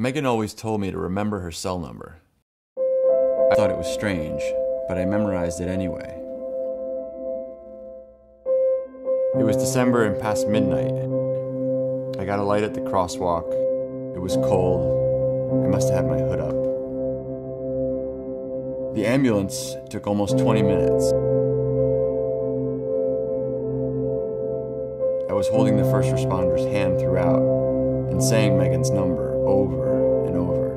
Megan always told me to remember her cell number. I thought it was strange, but I memorized it anyway. It was December and past midnight. I got a light at the crosswalk. It was cold. I must have had my hood up. The ambulance took almost 20 minutes. I was holding the first responder's hand throughout and saying Megan's number over and over.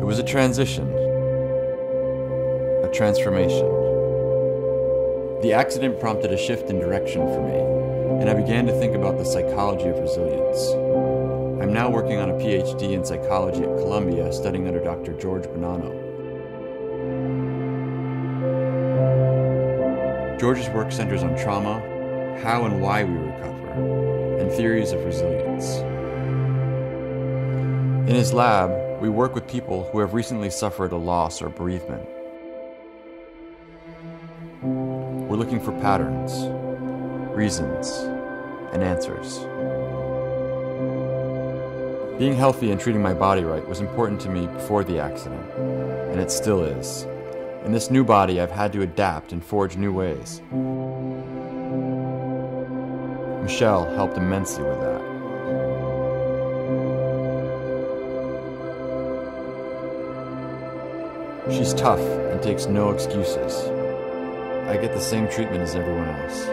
It was a transition, a transformation. The accident prompted a shift in direction for me, and I began to think about the psychology of resilience. I'm now working on a PhD in psychology at Columbia, studying under Dr. George Bonanno. George's work centers on trauma, how and why we recover, and theories of resilience. In his lab, we work with people who have recently suffered a loss or bereavement. We're looking for patterns, reasons, and answers. Being healthy and treating my body right was important to me before the accident, and it still is. In this new body, I've had to adapt and forge new ways. Michelle helped immensely with that. She's tough and takes no excuses. I get the same treatment as everyone else.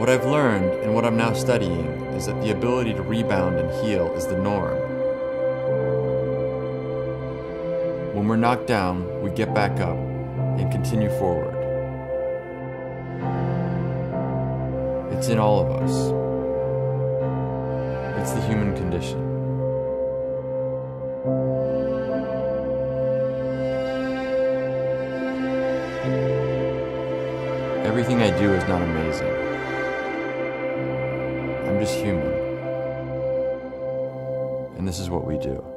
What I've learned and what I'm now studying is that the ability to rebound and heal is the norm. When we're knocked down, we get back up and continue forward. It's in all of us. It's the human condition. Everything I do is not amazing. I'm just human. And this is what we do.